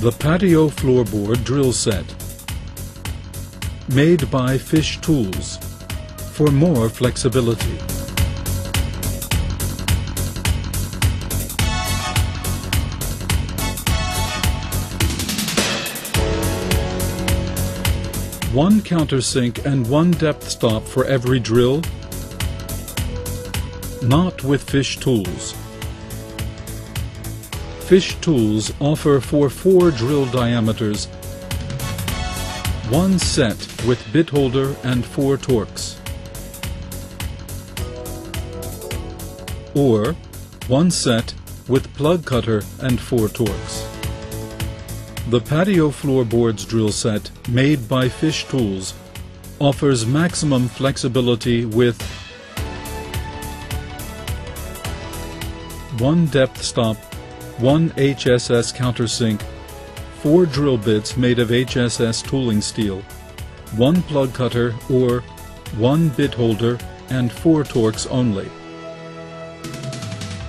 The patio floorboard drill set. Made by FISCH Tools. For more flexibility. One countersink and one depth stop for every drill. Not with FISCH Tools. FISCH Tools offer for four drill diameters one set with bit holder and four Torx. Or one set with plug cutter and four Torx. The patio floorboards drill set, made by FISCH Tools, offers maximum flexibility with one depth stop, one HSS countersink, four drill bits made of HSS tooling steel, one plug cutter or one bit holder and four Torx only.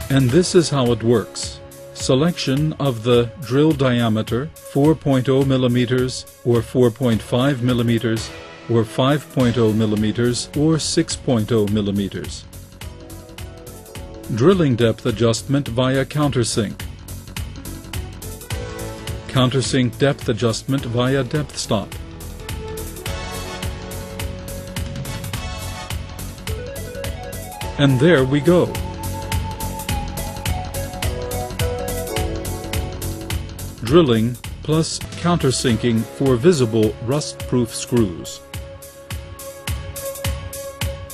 And this is how it works. Selection of the drill diameter 4.0 millimeters or 4.5 millimeters or 5.0 millimeters or 6.0 millimeters. Drilling depth adjustment via countersink. Countersink depth adjustment via depth stop. And there we go. Drilling plus countersinking for visible rust-proof screws.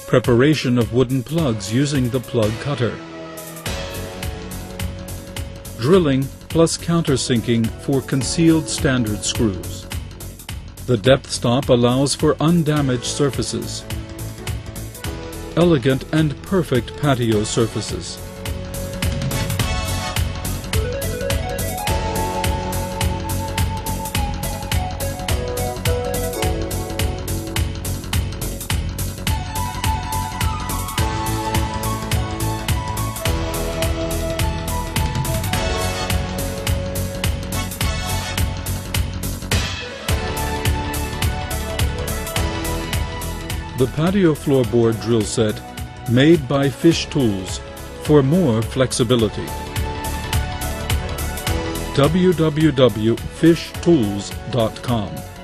Preparation of wooden plugs using the plug cutter. Drilling plus countersinking for concealed standard screws. The depth stop allows for undamaged surfaces. Elegant and perfect patio surfaces. The patio floorboard drill set made by FISCH Tools for more flexibility. www.fishtools.com